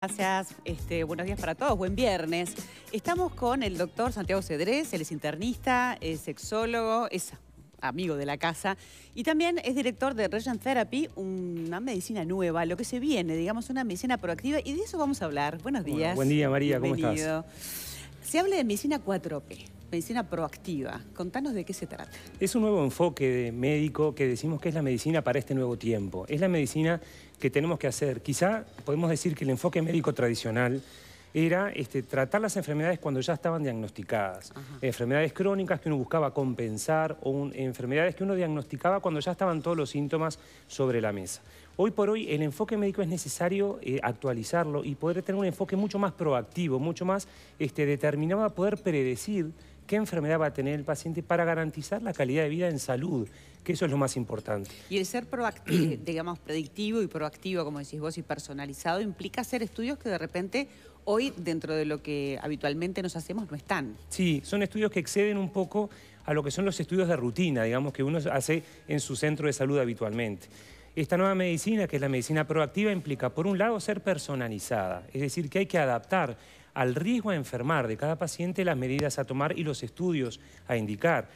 Gracias, este, buenos días para todos, buen viernes. Estamos con el doctor Santiago Cedrés, él es internista, es sexólogo, es amigo de la casa y también es director de Regent Therapy, una medicina nueva, lo que se viene, digamos, una medicina proactiva y de eso vamos a hablar. Buenos días. buen día María, ¿cómo estás? Se habla de medicina 4P, medicina proactiva. Contanos de qué se trata. Es un nuevo enfoque médico que decimos que es la medicina para este nuevo tiempo. Es la medicina que tenemos que hacer. Quizá podemos decir que el enfoque médico tradicional era este, tratar las enfermedades cuando ya estaban diagnosticadas. Enfermedades crónicas que uno buscaba compensar o enfermedades que uno diagnosticaba cuando ya estaban todos los síntomas sobre la mesa. Hoy por hoy el enfoque médico es necesario eh, actualizarlo y poder tener un enfoque mucho más proactivo, mucho más este, determinado a poder predecir qué enfermedad va a tener el paciente para garantizar la calidad de vida en salud, que eso es lo más importante. Y el ser proactivo, digamos, predictivo y proactivo, como decís vos, y personalizado, implica hacer estudios que de repente hoy, dentro de lo que habitualmente nos hacemos, no están. Sí, son estudios que exceden un poco a lo que son los estudios de rutina, digamos, que uno hace en su centro de salud habitualmente. Esta nueva medicina, que es la medicina proactiva, implica, por un lado, ser personalizada, es decir, que hay que adaptar al riesgo a enfermar de cada paciente las medidas a tomar y los estudios a indicar.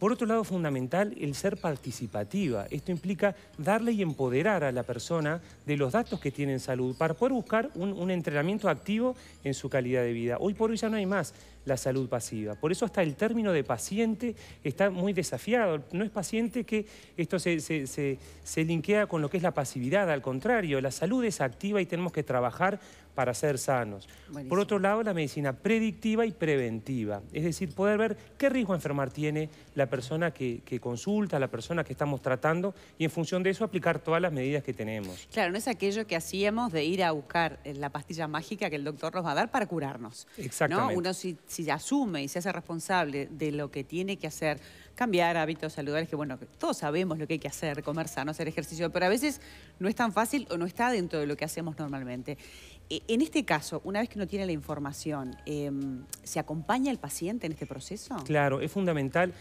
Por otro lado, fundamental el ser participativa. Esto implica darle y empoderar a la persona de los datos que tiene en salud para poder buscar un, entrenamiento activo en su calidad de vida. Hoy por hoy ya no hay más la salud pasiva. Por eso hasta el término de paciente está muy desafiado. No es paciente que esto se, se, linkea con lo que es la pasividad, al contrario, la salud es activa y tenemos que trabajar para ser sanos. Por otro lado, la medicina predictiva y preventiva, es decir, poder ver qué riesgo a enfermar tiene la persona que, que, consulta, la persona que estamos tratando y en función de eso aplicar todas las medidas que tenemos. Claro, no es aquello que hacíamos de ir a buscar la pastilla mágica que el doctor nos va a dar para curarnos. Exactamente. ¿no? Uno si, si asume y se hace responsable de lo que tiene que hacer, cambiar hábitos saludables, que bueno, todos sabemos lo que hay que hacer, comer sano, hacer ejercicio, pero a veces no es tan fácil o no está dentro de lo que hacemos normalmente. E, en este caso, una vez que uno tiene la información, em, ¿se acompaña el paciente en este proceso? Claro, es fundamental.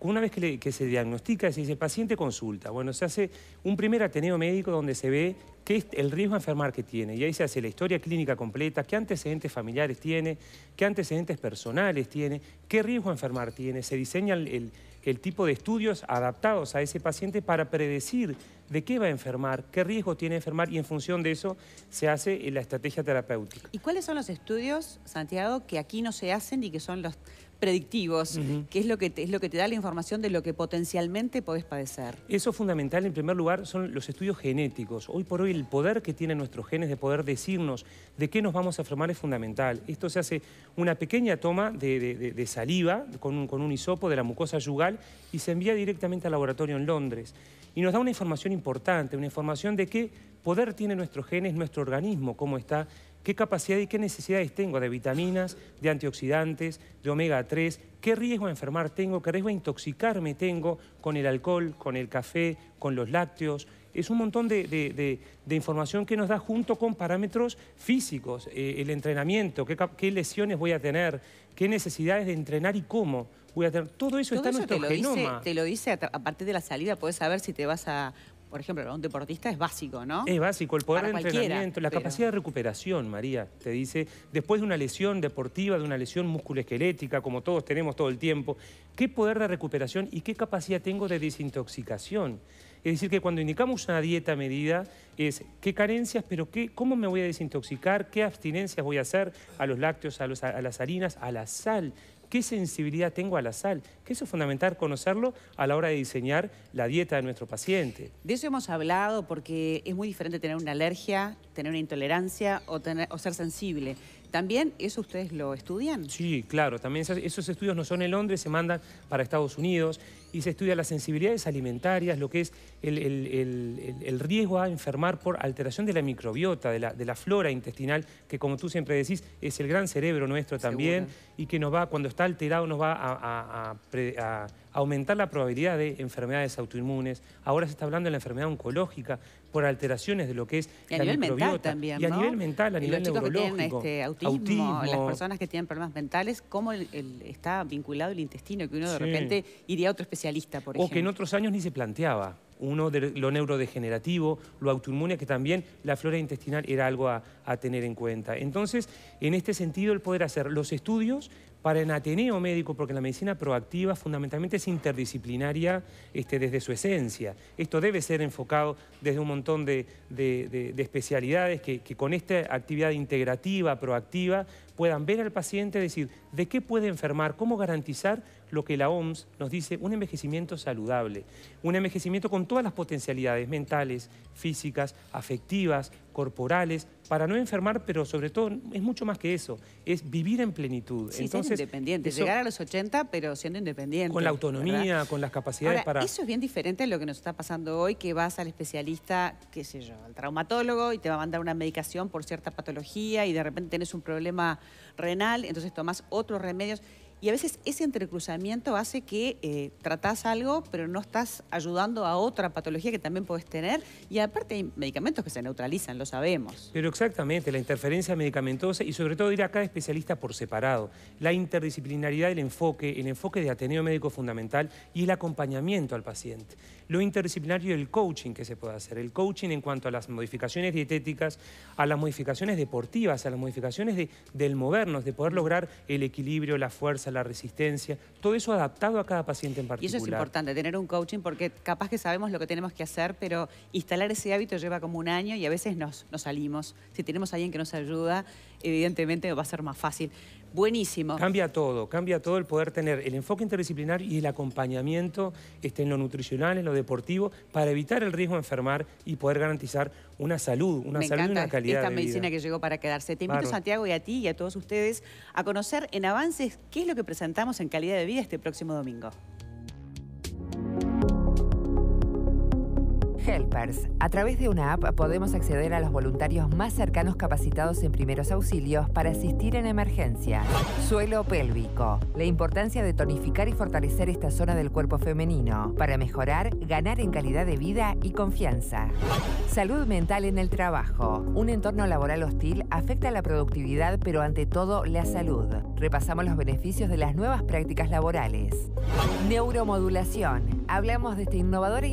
una vez que, se diagnostica, se dice paciente consulta. Bueno, se hace un primer ateneo médico donde se ve qué es el riesgo a enfermar que tiene. Y ahí se hace la historia clínica completa, qué antecedentes familiares tiene, qué antecedentes personales tiene, qué riesgo a enfermar tiene. Se diseña el tipo de estudios adaptados a ese paciente para predecir de qué va a enfermar, qué riesgo tiene enfermar y en función de eso se hace la estrategia terapéutica. ¿Y cuáles son los estudios, Santiago, que aquí no se hacen y que son los predictivos, que es lo que, te, es lo que te da la información de lo que potencialmente podés padecer. Eso fundamental, en primer lugar, son los estudios genéticos. Hoy por hoy el poder que tienen nuestros genes de poder decirnos de qué nos vamos a enfermar es fundamental. Esto se hace una pequeña toma de, saliva con un, con un hisopo de la mucosa yugal y se envía directamente al laboratorio en Londres. Y nos da una información importante, una información de qué poder tiene nuestros genes, nuestro organismo, cómo está qué capacidad y qué necesidades tengo de vitaminas, de antioxidantes, de omega 3, qué riesgo a enfermar tengo, qué riesgo a intoxicarme tengo con el alcohol, con el café, con los lácteos. Es un montón de, información que nos da junto con parámetros físicos, eh, el entrenamiento, qué, lesiones voy a tener, qué necesidades de entrenar y cómo voy a tener. Todo eso está en nuestro genoma. te lo dice a, partir de la salida, puedes saber si te vas a por ejemplo, para un deportista es básico, ¿no? Es básico, el poder de entrenamiento, la capacidad de recuperación, María, te dice, después de una lesión deportiva, de una lesión musculoesquelética, como todos tenemos todo el tiempo, ¿qué poder de recuperación y qué capacidad tengo de desintoxicación? Es decir, que cuando indicamos una dieta medida es qué carencias, pero qué, cómo me voy a desintoxicar, qué abstinencias voy a hacer a los lácteos, a, a las harinas, a la sal qué sensibilidad tengo a la sal, que eso es fundamental conocerlo a la hora de diseñar la dieta de nuestro paciente. De eso hemos hablado porque es muy diferente tener una alergia, tener una intolerancia o, o ser sensible. ¿También eso ustedes lo estudian? Sí, claro. También esos estudios no son en Londres, se mandan para Estados Unidos y se estudia las sensibilidades alimentarias, lo que es el, riesgo a enfermar por alteración de la microbiota, de la, flora intestinal, que como tú siempre decís, es el gran cerebro nuestro también y que nos va, cuando está alterado, nos va a aumentar la probabilidad de enfermedades autoinmunes. Ahora se está hablando de la enfermedad oncológica por alteraciones de lo que es y a nivel mental también, Y a nivel mental, a nivel neurológico. Que este, autismo, las personas que tienen problemas mentales, cómo está vinculado el intestino, que uno de repente iría a otro especialista, por ejemplo. O que en otros años ni se planteaba. uno de lo neurodegenerativo, lo autoinmune, que también la flora intestinal era algo a, tener en cuenta. Entonces, en este sentido, el poder hacer los estudios para el Ateneo médico, porque la medicina proactiva fundamentalmente es interdisciplinaria este, desde su esencia. Esto debe ser enfocado desde un montón de, especialidades que, que, con esta actividad integrativa, proactiva, puedan ver al paciente, decir de qué puede enfermar, cómo garantizar lo que la OMS nos dice, un envejecimiento saludable, un envejecimiento con todas las potencialidades mentales, físicas, afectivas, corporales, para no enfermar, pero sobre todo es mucho más que eso, es vivir en plenitud. Sí, Entonces, ser independiente, llegar a los 80, pero siendo independiente. Con la autonomía, con las capacidades para... Eso es bien diferente a lo que nos está pasando hoy, que vas al especialista, qué sé yo, al traumatólogo y te va a mandar una medicación por cierta patología y de repente tienes un problema renal, entonces tomas otros remedios. Y a veces ese entrecruzamiento hace que eh, tratás algo, pero no estás ayudando a otra patología que también puedes tener. Y aparte hay medicamentos que se neutralizan, lo sabemos. Pero exactamente, la interferencia medicamentosa y sobre todo ir a cada especialista por separado. La interdisciplinaridad del enfoque, el enfoque de Ateneo Médico fundamental y el acompañamiento al paciente. Lo interdisciplinario del coaching que se puede hacer. El coaching en cuanto a las modificaciones dietéticas, a las modificaciones deportivas, a las modificaciones de, del movernos, de poder lograr el equilibrio, la fuerza, la resistencia, todo eso adaptado a cada paciente en particular. Y eso es importante, tener un coaching, porque capaz que sabemos lo que tenemos que hacer, pero instalar ese hábito lleva como un año y a veces nos, nos salimos. Si tenemos a alguien que nos ayuda, evidentemente va a ser más fácil. Buenísimo. Cambia todo, cambia todo el poder tener el enfoque interdisciplinar y el acompañamiento este, en lo nutricional, en lo deportivo, para evitar el riesgo de enfermar y poder garantizar una salud, una salud y una calidad esta medicina que llegó para quedarse. Te invito, Santiago, y a ti y a todos ustedes a conocer en avances qué es lo que presentamos en calidad de vida este próximo domingo. Helpers. A través de una app podemos acceder a los voluntarios más cercanos capacitados en primeros auxilios para asistir en emergencia. Suelo pélvico. La importancia de tonificar y fortalecer esta zona del cuerpo femenino para mejorar, ganar en calidad de vida y confianza. Salud mental en el trabajo. Un entorno laboral hostil afecta la productividad, pero ante todo la salud. Repasamos los beneficios de las nuevas prácticas laborales. Neuromodulación. Hablamos de este innovador